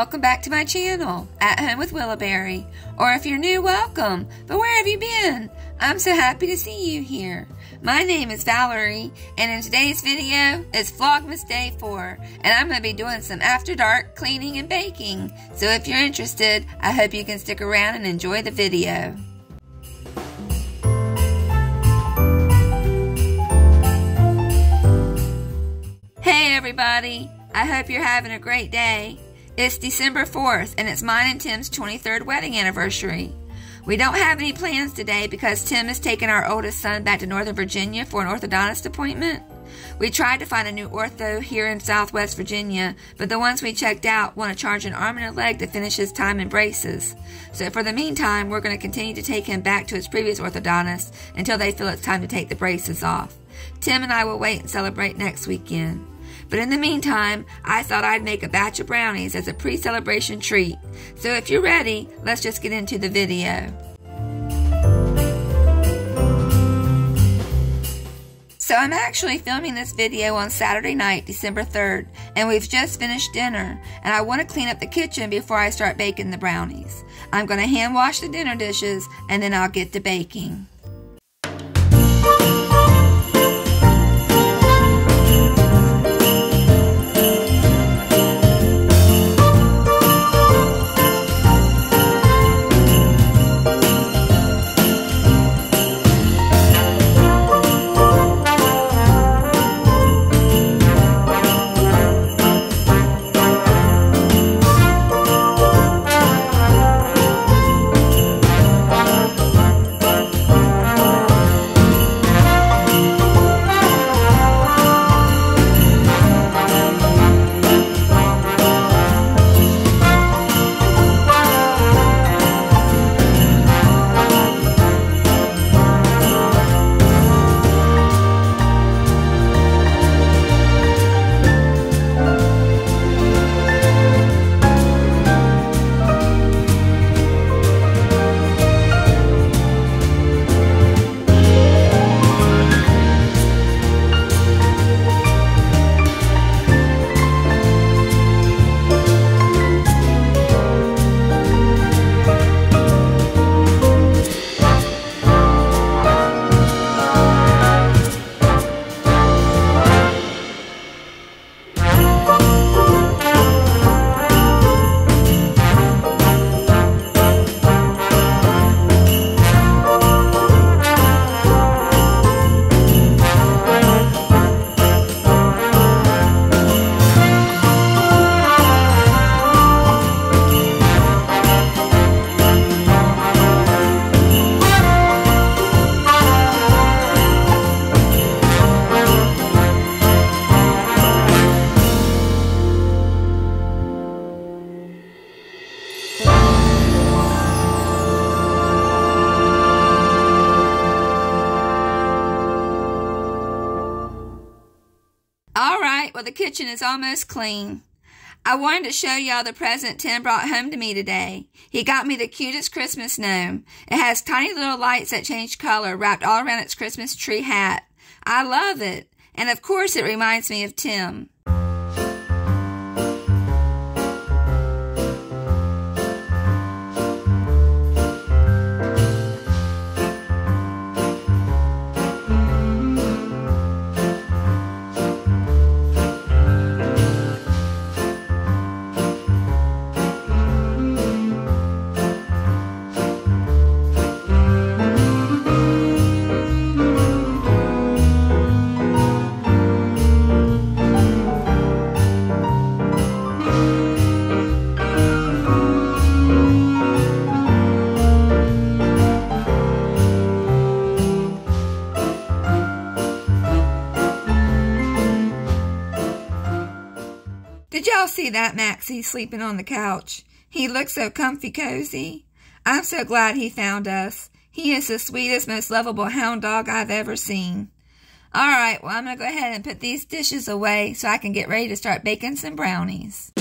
Welcome back to my channel, At Home with Willow Berry. Or if you're new, welcome. But where have you been? I'm so happy to see you here. My name is Valerie, and in today's video is Vlogmas Day 4, and I'm going to be doing some after dark cleaning and baking. So if you're interested, I hope you can stick around and enjoy the video. Hey everybody! I hope you're having a great day. It's December 4th, and it's mine and Tim's 23rd wedding anniversary. We don't have any plans today because Tim has taken our oldest son back to Northern Virginia for an orthodontist appointment. We tried to find a new ortho here in Southwest Virginia, but the ones we checked out want to charge an arm and a leg to finish his time in braces. So for the meantime, we're going to continue to take him back to his previous orthodontist until they feel it's time to take the braces off. Tim and I will wait and celebrate next weekend. But in the meantime, I thought I'd make a batch of brownies as a pre-celebration treat. So if you're ready, let's just get into the video. So I'm actually filming this video on Saturday night, December 3rd, and we've just finished dinner, and I want to clean up the kitchen before I start baking the brownies. I'm going to hand wash the dinner dishes, and then I'll get to baking. Well the kitchen is almost clean. I wanted to show y'all the present Tim brought home to me today. He got me the cutest Christmas gnome. It has tiny little lights that change color wrapped all around its Christmas tree hat. I love it. And of course it reminds me of Tim. Y'all see that Maxie sleeping on the couch? He looks so comfy cozy. I'm so glad he found us. He is the sweetest, most lovable hound dog I've ever seen. All right, well, I'm going to go ahead and put these dishes away so I can get ready to start baking some brownies.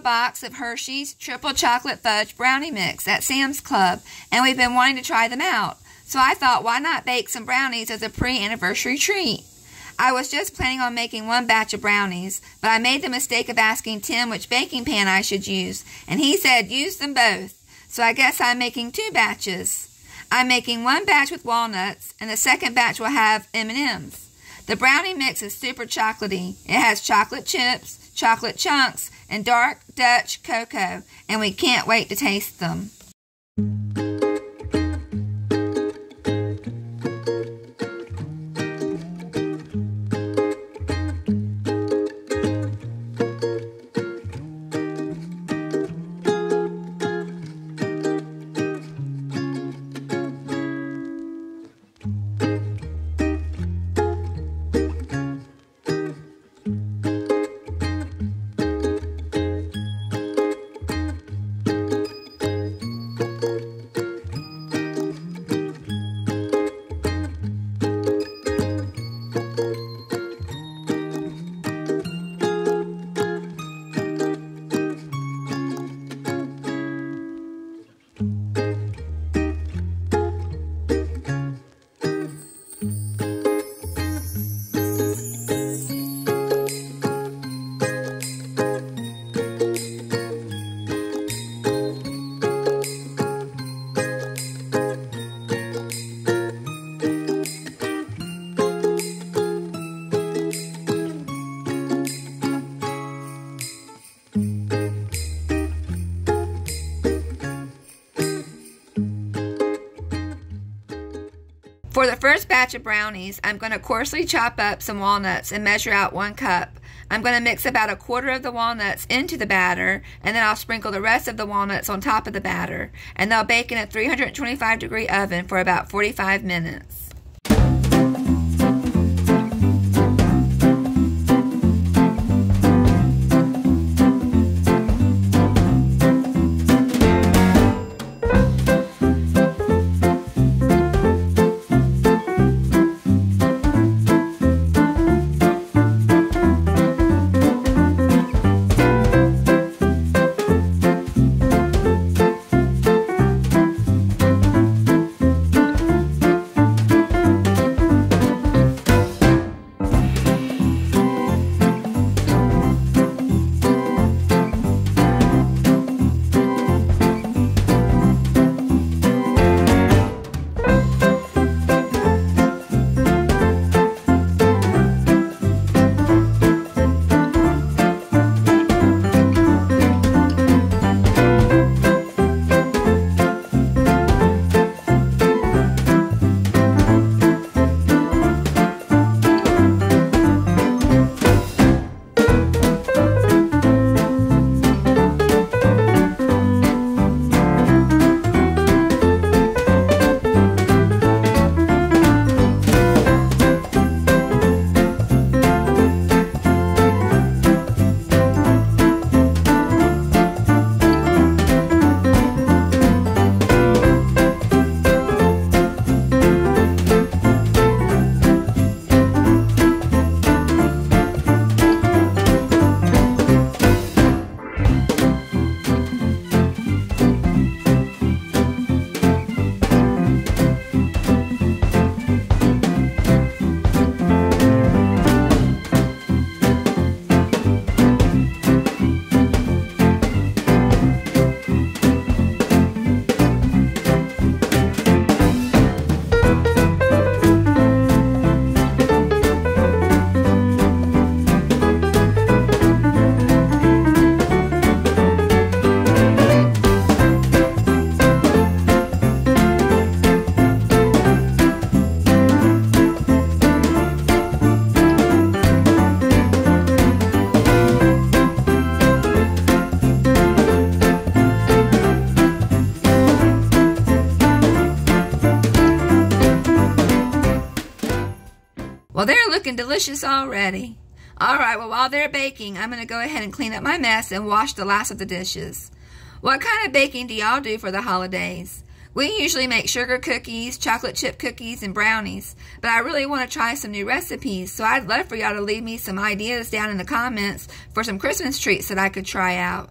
Box of Hershey's Triple Chocolate Fudge Brownie Mix at Sam's Club, and we've been wanting to try them out. So I thought, why not bake some brownies as a pre-anniversary treat? I was just planning on making one batch of brownies, but I made the mistake of asking Tim which baking pan I should use, and he said use them both. So I guess I'm making two batches. I'm making one batch with walnuts, and the second batch will have M&Ms. The brownie mix is super chocolatey. It has chocolate chips, chocolate chunks, and dark Dutch cocoa, and we can't wait to taste them. For the first batch of brownies, I'm going to coarsely chop up some walnuts and measure out one cup. I'm going to mix about a quarter of the walnuts into the batter, and then I'll sprinkle the rest of the walnuts on top of the batter, and they'll bake in a 325 degree oven for about 45 minutes. Looking delicious already. All right, well, while they're baking, I'm going to go ahead and clean up my mess and wash the last of the dishes. What kind of baking do y'all do for the holidays? We usually make sugar cookies, chocolate chip cookies, and brownies, but I really want to try some new recipes, so I'd love for y'all to leave me some ideas down in the comments for some Christmas treats that I could try out.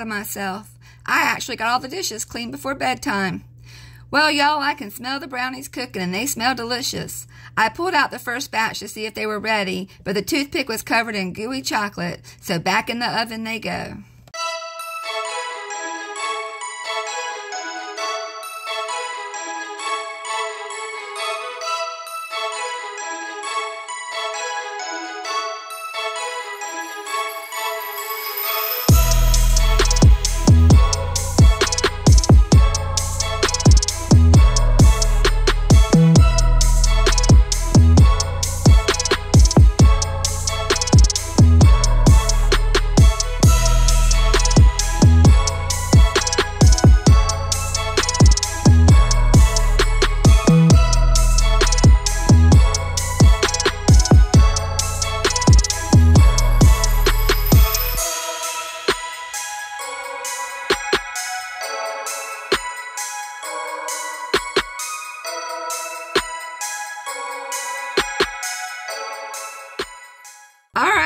Proud of myself. I actually got all the dishes clean before bedtime. Well, y'all, I can smell the brownies cooking and they smell delicious. I pulled out the first batch to see if they were ready, but the toothpick was covered in gooey chocolate, so back in the oven they go.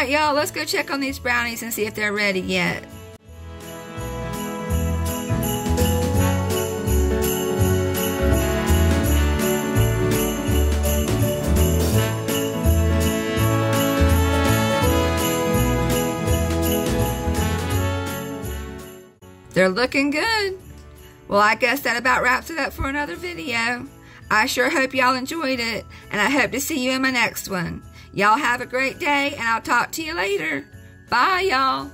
Right, y'all, let's go check on these brownies and see if they're ready yet. They're looking good. Well, I guess that about wraps it up for another video. I sure hope y'all enjoyed it, and I hope to see you in my next one. Y'all have a great day, and I'll talk to you later. Bye, y'all.